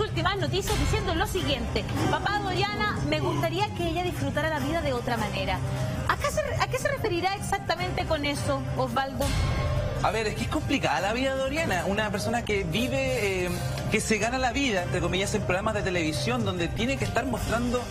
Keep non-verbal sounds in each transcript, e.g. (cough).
últimas noticias diciendo lo siguiente. Papá de Oriana, me gustaría que ella disfrutara la vida de otra manera. ¿A qué se, a qué se referirá exactamente con eso, Osvaldo? A ver, es que es complicada la vida de Oriana, una persona que vive, eh, que se gana la vida, entre comillas, en programas de televisión, donde tiene que estar mostrando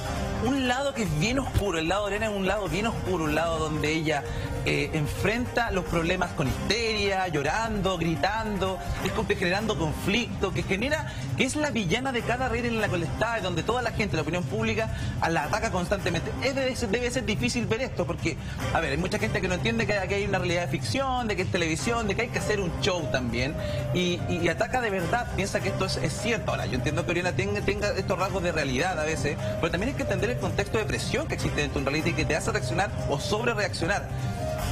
un lado que es bien oscuro. El lado de Oriana es un lado bien oscuro, un lado donde ella eh, enfrenta los problemas con histeria, llorando, gritando, es que generando conflicto, que genera, que es la villana de cada rey en la está, donde toda la gente, la opinión pública, la ataca constantemente. Es, debe, ser, debe ser difícil ver esto, porque, a ver, hay mucha gente que no entiende que aquí hay una realidad de ficción, de que es televisión, de que hay que hacer un show también, y, ataca de verdad, piensa que esto es, cierto. Ahora, yo entiendo que Oriana tenga, tenga estos rasgos de realidad a veces, pero también hay que entender el contexto de presión que existe dentro de un reality que te hace reaccionar o sobre reaccionar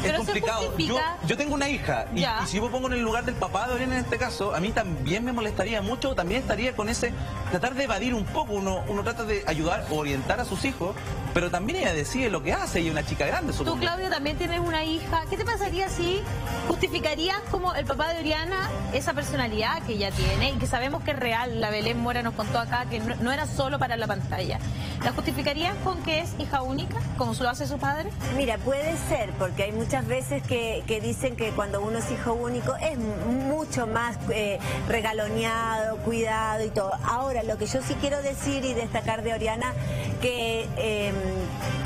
es complicado. Yo, tengo una hija y, si yo pongo en el lugar del papá de Oriana en este caso, a mí también me molestaría mucho, también estaría con ese tratar de evadir un poco. Uno, uno trata de ayudar o orientar a sus hijos, pero también ella decide lo que hace y una chica grande. Tú, Claudio, también tienes una hija. ¿Qué te pasaría si justificarías como el papá de Oriana esa personalidad que ella tiene y que sabemos que es real? La Belén Mora nos contó acá que no, era solo para la pantalla. ¿La justificarías con que es hija única, como se lo hace su padre? Mira, puede ser, porque hay muchas veces que, dicen que cuando uno es hijo único es mucho más eh, regaloneado, cuidado y todo. Ahora, lo que yo sí quiero decir y destacar de Oriana, que em,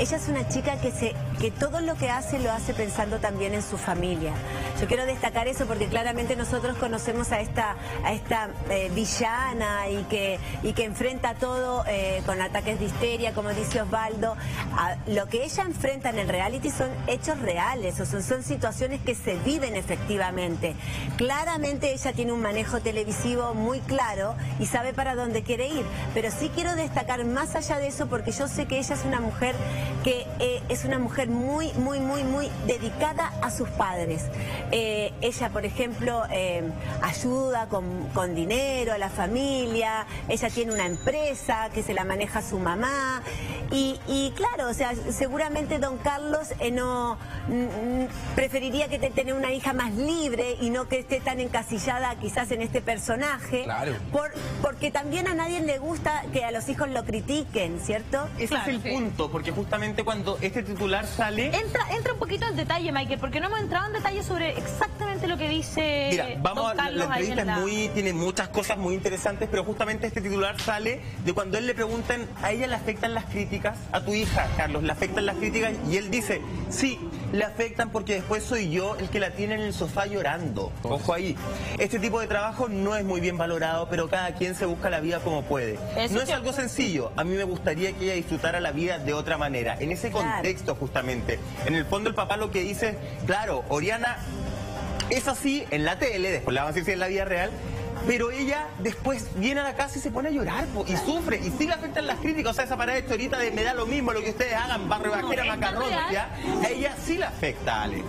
ella es una chica que, se, que todo lo que hace lo hace pensando también en su familia. Yo quiero destacar eso porque claramente nosotros conocemos a esta, a esta eh, villana y que, y que enfrenta todo eh, con ataques de histeria, como dice Osvaldo. lo que ella enfrenta en el reality son hechos reales, son, son situaciones que se viven efectivamente. Claramente ella tiene un manejo televisivo muy claro y sabe para dónde quiere ir, pero sí quiero destacar más allá de eso porque yo sé que ella es una mujer que eh, es una mujer muy, muy, muy, muy dedicada a sus padres. Eh, ella, por ejemplo, eh, ayuda con, dinero a la familia, ella tiene una empresa que se la maneja su mamá. Y, claro, o sea, seguramente don Carlos no preferiría que te, tener una hija más libre y no que esté tan encasillada quizás en este personaje. Claro. porque también a nadie le gusta que a los hijos lo critiquen, ¿cierto? Ese es el punto, porque justamente cuando este titular sale... Entra, entra un poquito en detalle, Michael, porque no hemos entrado en detalle sobre exactamente lo que dice Mira, vamos a, la entrevista es muy, tiene muchas cosas muy interesantes, pero justamente este titular sale de cuando él le preguntan, ¿a ella le afectan las críticas? A tu hija, Carlos, ¿le afectan las críticas? Y él dice, sí, le afectan porque después soy yo el que la tiene en el sofá llorando. Ojo ahí. Este tipo de trabajo no es muy bien valorado, pero cada quien se busca la vida como puede. no es algo sencillo. A mí me gustaría que ella disfrutara la vida de otra manera. En ese contexto, justamente. En el fondo, el papá lo que dice, claro, Oriana es así en la tele, después la vamos a decir en la vida real, pero ella después viene a la casa y se pone a llorar y sufre y sí le afectan las críticas. O sea, esa parada de ahorita de me da lo mismo lo que ustedes hagan, barrio bajera, macarrón, ¿ya? A ella sí le afecta, Ale.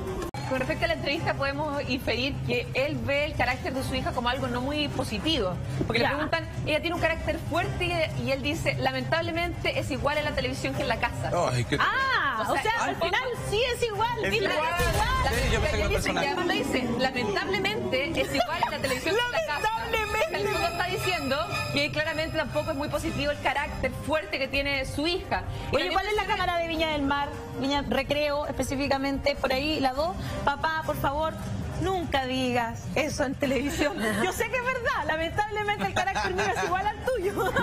Con respecto a la entrevista podemos inferir que él ve el carácter de su hija como algo no muy positivo. Porque le preguntan, ella tiene un carácter fuerte y, él dice, lamentablemente es igual en la televisión que en la casa. Ah, o sea, al final sí es igual. Es igual. Es igual. Dice, lamentablemente es igual en la televisión que en la casa está diciendo que claramente tampoco es muy positivo el carácter fuerte que tiene su hija. Oye, ¿cuál es la cámara de Viña del Mar? Viña Recreo, específicamente, por ahí, la 2. Papá, por favor, nunca digas eso en televisión. Yo sé que es verdad, lamentablemente el carácter mío es igual al tuyo. (laughs)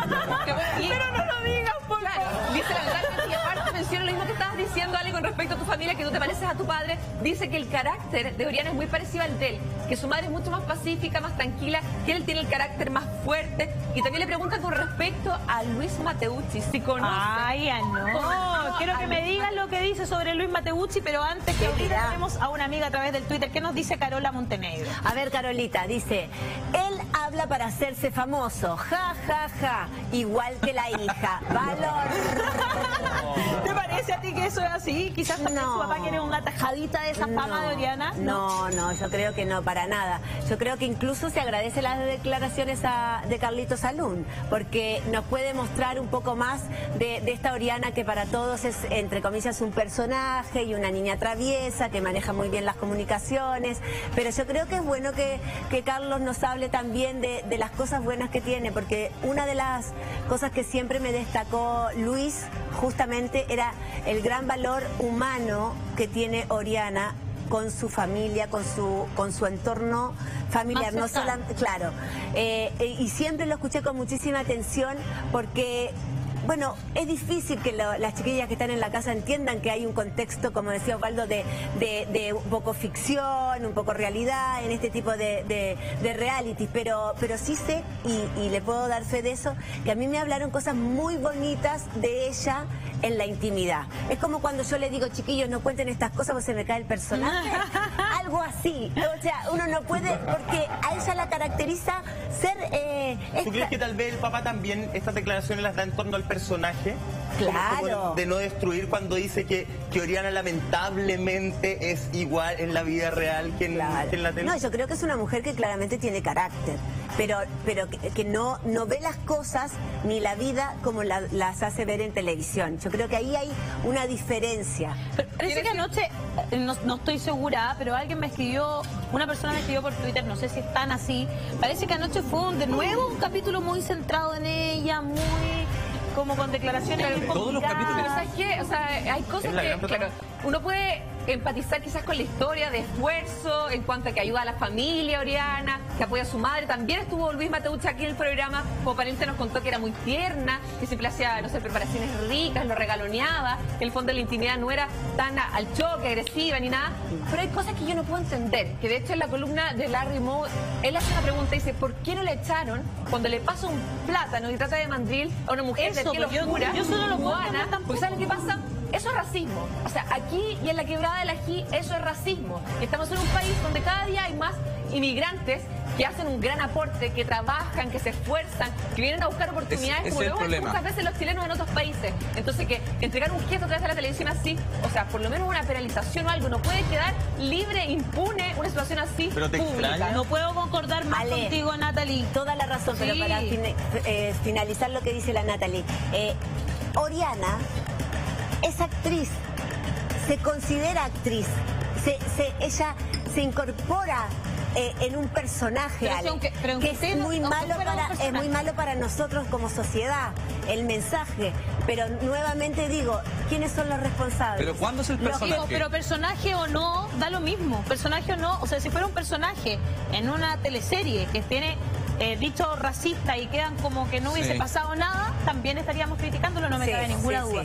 Pero no lo digas, por favor. Dice la verdad y aparte menciona lo mismo que estabas diciendo, Ale, con respecto a tu familia, que tú te pareces a tu padre. Dice que el carácter de Oriana es muy parecido al de él, que su madre es mucho más pacífica, más tranquila, que él tiene el carácter más fuerte. Y también le preguntan con respecto a Luis Mateucci, si conoce. Ay, no. Quiero que me digas lo que dice sobre Luis Mateucci, pero antes que tenemos a una amiga a través del Twitter. ¿Qué nos dice Carola Montenegro? A ver, Carolita, dice, él habla para hacerse famoso, ja, ja, ja, igual que la hija. (laughs) Valor. (laughs) ¿Te parece a ti que eso es así? Quizás también su papá quiere una tajadita de esa fama de Oriana. No, no, yo creo que no, para nada. Yo creo que incluso se agradece las declaraciones de Carlito Salún, porque nos puede mostrar un poco más de, esta Oriana que para todos es, entre comillas, un personaje y una niña traviesa que maneja muy bien las comunicaciones. Pero yo creo que es bueno que, que Carlos nos hable también de de, las cosas buenas que tiene, porque una de las cosas que siempre me destacó Luis justamente era el gran valor humano que tiene Oriana con su familia, con su, con su entorno familiar, no solamente, claro. Eh, eh, y siempre lo escuché con muchísima atención porque bueno, es difícil que lo- las chiquillas que están en la casa entiendan que hay un contexto, como decía Osvaldo, de, un poco ficción, un poco realidad en este tipo de, realities, pero, pero sí sé, y, y le puedo dar fe de eso, que a mí me hablaron cosas muy bonitas de ella en la intimidad. Es como cuando yo le digo, chiquillos, no cuenten estas cosas porque se me cae el personaje. (laughs) Algo así. O sea, uno no puede, porque a ella la caracteriza ser... eh, ¿Tú crees que tal vez el Papa también estas declaraciones las da en torno al personaje? Claro. de no destruir cuando dice que, que Oriana lamentablemente es igual en la vida real que en, Claro. que en la tele. No, yo creo que es una mujer que claramente tiene carácter, pero, pero que, que no, no ve las cosas ni la vida como la- las hace ver en televisión. Yo creo que ahí hay una diferencia. Pero Parece que anoche, eh, no, no estoy segura, pero alguien me escribió, una persona me escribió por Twitter, no sé si están así. Parece que anoche fue un- de nuevo un capítulo muy centrado en ella, muy como con declaraciones bien Todos los. Pero ¿sabes qué? O sea, hay cosas que, claro, uno puede empatizar quizás con la historia de esfuerzo en cuanto a que ayuda a la familia Oriana, que apoya a su madre. También estuvo Luis Mateucha aquí en el programa, como pariente nos contó que era muy tierna, que siempre hacía, no sé, preparaciones ricas, lo regaloneaba, que el fondo de la intimidad no era tan a- al choque, agresiva ni nada. Pero hay cosas que yo no puedo entender, que de hecho en la columna de Larry Moe, él hace una pregunta y dice, ¿por qué no le echaron cuando le pasa un plátano y trata de mandril a una mujer Eso, de piel pero yo- yo solo lo puedo. Porque ¿sabes qué pasa? Eso es racismo. O sea, aquí y en la quebrada del ají, eso es racismo. Y estamos en un país donde cada día hay más inmigrantes que hacen un gran aporte, que trabajan, que se esfuerzan, que vienen a buscar oportunidades, Ese- como lo es vemos muchas veces los chilenos en otros países. Entonces, que entregar un gesto a través de la televisión así, o sea, por lo menos una penalización o algo, no puede quedar libre, impune una situación así Pero te pública. extraña. No puedo concordar más Ale. contigo, Natalie. Toda la razón, pero para eh, finalizar lo que dice la Natalie, eh, Oriana es actriz, se considera actriz, se, se- ella se incorpora eh, en un personaje, Pero si Ale, aunque- pero aunque que usted es muy malo para es muy malo para nosotros como sociedad, el mensaje. Pero nuevamente digo, ¿quiénes son los responsables? Pero ¿cuándo es el personaje? Digo, pero personaje o no, da lo mismo. Personaje o no, o sea, si fuera un personaje en una teleserie que tiene eh, dicho racista y quedan como que no hubiese Sí. pasado nada, también estaríamos criticándolo, no me Sí, cabe ninguna sí, sí. duda.